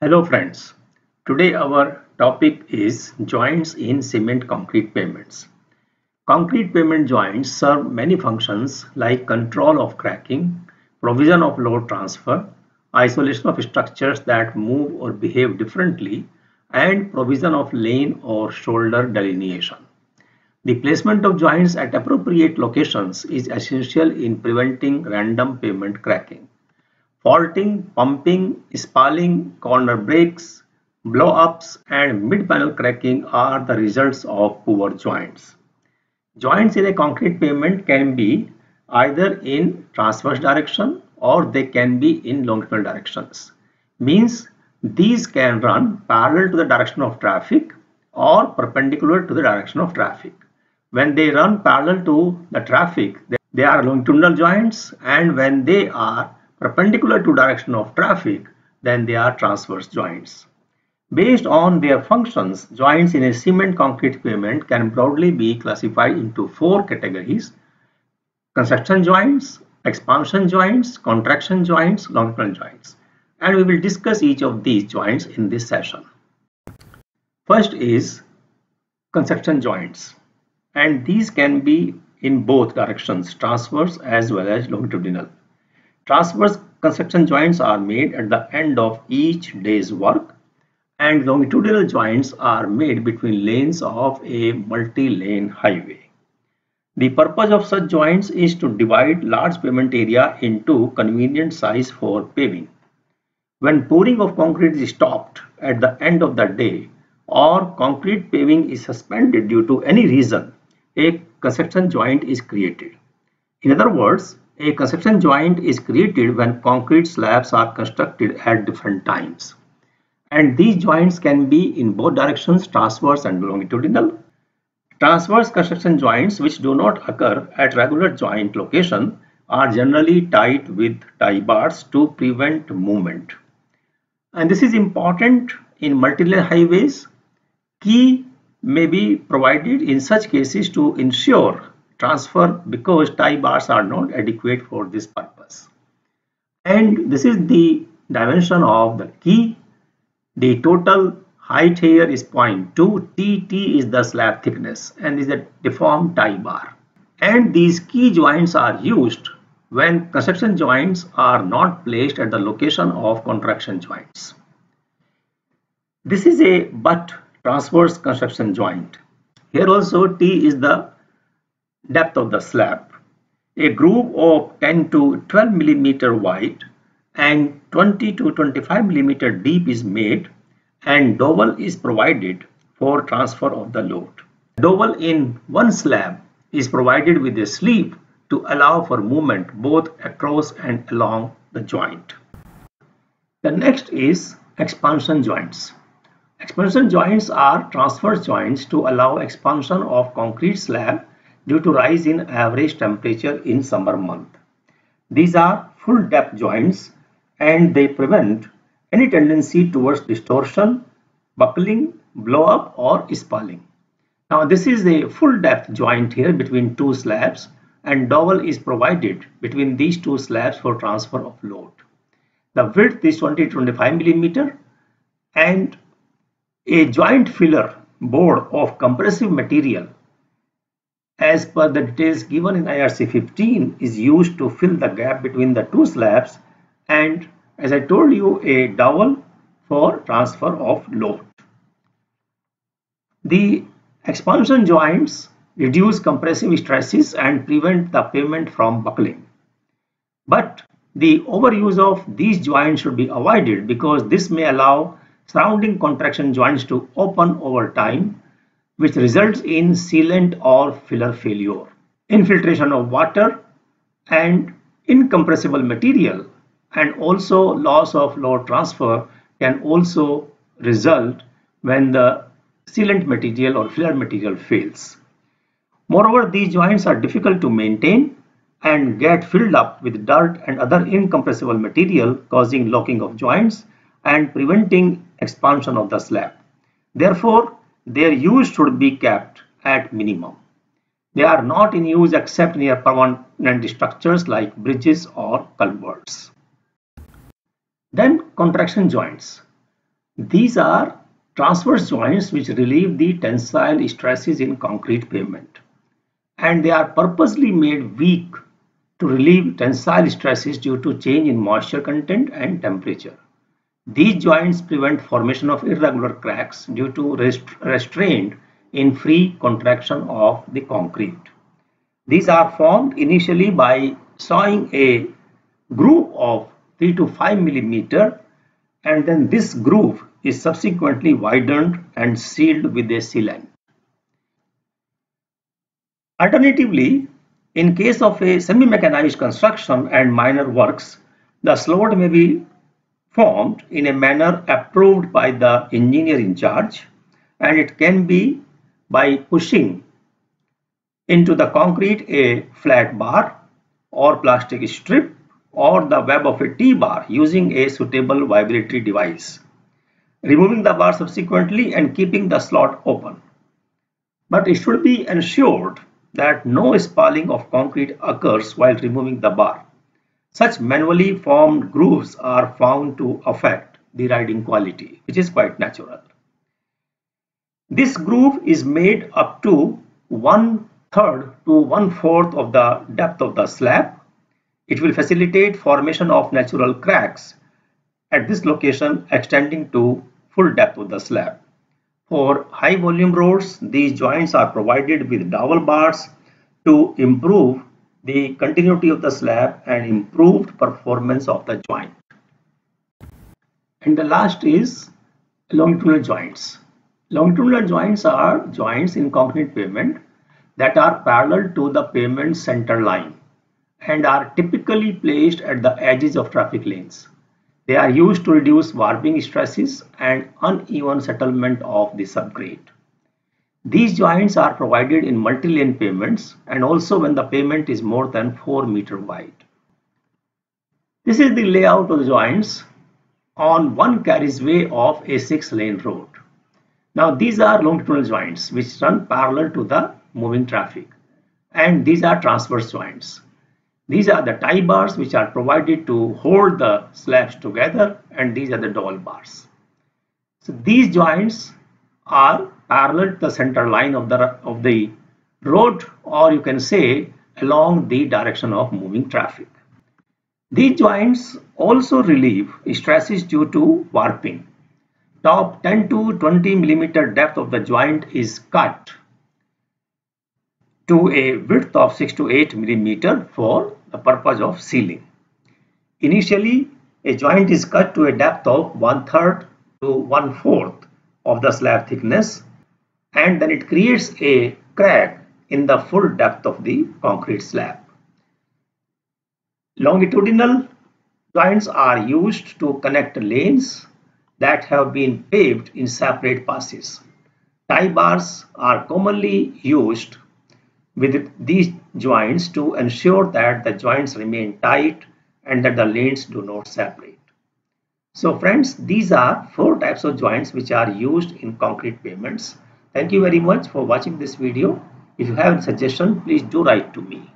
Hello friends, today our topic is joints in cement concrete pavements. Concrete pavement joints serve many functions like control of cracking, provision of load transfer, isolation of structures that move or behave differently, and provision of lane or shoulder delineation. The placement of joints at appropriate locations is essential in preventing random pavement cracking. Faulting, pumping, spalling, corner breaks, blow-ups and mid-panel cracking are the results of poor joints. Joints in a concrete pavement can be either in transverse direction or they can be in longitudinal directions. Means these can run parallel to the direction of traffic or perpendicular to the direction of traffic. When they run parallel to the traffic, they are longitudinal joints and when they are perpendicular to direction of traffic, then they are transverse joints. Based on their functions, joints in a cement concrete pavement can broadly be classified into four categories. Construction joints, expansion joints, contraction joints, longitudinal joints. And we will discuss each of these joints in this session. First is construction joints. And these can be in both directions, transverse as well as longitudinal. Transverse construction joints are made at the end of each day's work and longitudinal joints are made between lanes of a multi-lane highway. The purpose of such joints is to divide large pavement area into convenient size for paving. When pouring of concrete is stopped at the end of the day or concrete paving is suspended due to any reason, a construction joint is created. In other words, a construction joint is created when concrete slabs are constructed at different times. And these joints can be in both directions, transverse and longitudinal. Transverse construction joints which do not occur at regular joint location are generally tied with tie bars to prevent movement. And this is important in multi-lane highways. Key may be provided in such cases to ensure transfer because tie bars are not adequate for this purpose. And this is the dimension of the key. The total height here is 0.2. TT is the slab thickness and is a deformed tie bar. And these key joints are used when construction joints are not placed at the location of contraction joints. This is a butt transverse construction joint. Here also T is the depth of the slab. A groove of 10 to 12 millimeter wide and 20 to 25 millimeter deep is made and dowel is provided for transfer of the load. Dowel in one slab is provided with a sleeve to allow for movement both across and along the joint. The next is expansion joints. Expansion joints are transverse joints to allow expansion of concrete slab due to rise in average temperature in summer month. These are full depth joints and they prevent any tendency towards distortion, buckling, blow up or spalling. Now this is a full depth joint here between two slabs and dowel is provided between these two slabs for transfer of load. The width is 20-25 millimeter and a joint filler board of compressive material as per the details given in IRC 15 is used to fill the gap between the two slabs and as I told you a dowel for transfer of load. The expansion joints reduce compressive stresses and prevent the pavement from buckling. But the overuse of these joints should be avoided because this may allow surrounding contraction joints to open over time which results in sealant or filler failure, infiltration of water and incompressible material and also loss of load transfer can also result when the sealant material or filler material fails. Moreover, these joints are difficult to maintain and get filled up with dirt and other incompressible material causing locking of joints and preventing expansion of the slab. Therefore, their use should be kept at minimum. They are not in use except near permanent structures like bridges or culverts. Then contraction joints. These are transverse joints which relieve the tensile stresses in concrete pavement and they are purposely made weak to relieve tensile stresses due to change in moisture content and temperature. These joints prevent formation of irregular cracks due to rest restraint in free contraction of the concrete. These are formed initially by sawing a groove of 3 to 5 millimeter and then this groove is subsequently widened and sealed with a sealant. Alternatively, in case of a semi-mechanized construction and minor works, the slot may be formed in a manner approved by the engineer in charge and it can be by pushing into the concrete a flat bar or plastic strip or the web of a T-bar using a suitable vibratory device, removing the bar subsequently and keeping the slot open. But it should be ensured that no spalling of concrete occurs while removing the bar. Such manually formed grooves are found to affect the riding quality, which is quite natural. This groove is made up to one third to one fourth of the depth of the slab. It will facilitate formation of natural cracks at this location extending to full depth of the slab. For high volume roads, these joints are provided with dowel bars to improve the continuity of the slab and improved performance of the joint. And the last is longitudinal joints. Longitudinal joints are joints in concrete pavement that are parallel to the pavement center line and are typically placed at the edges of traffic lanes. They are used to reduce warping stresses and uneven settlement of the subgrade. These joints are provided in multi-lane pavements and also when the pavement is more than 4 meter wide. This is the layout of the joints on one carriageway of a 6-lane road. Now these are longitudinal joints which run parallel to the moving traffic and these are transverse joints. These are the tie bars which are provided to hold the slabs together and these are the dowel bars. So these joints are parallel to the center line of the, of the road or you can say along the direction of moving traffic. These joints also relieve stresses due to warping. Top 10 to 20 millimeter depth of the joint is cut to a width of 6 to 8 millimeter for the purpose of sealing. Initially, a joint is cut to a depth of one third to one fourth of the slab thickness and then it creates a crack in the full depth of the concrete slab. Longitudinal joints are used to connect lanes that have been paved in separate passes. Tie bars are commonly used with these joints to ensure that the joints remain tight and that the lanes do not separate. So friends, these are four types of joints which are used in concrete pavements. Thank you very much for watching this video. If you have a suggestion, please do write to me.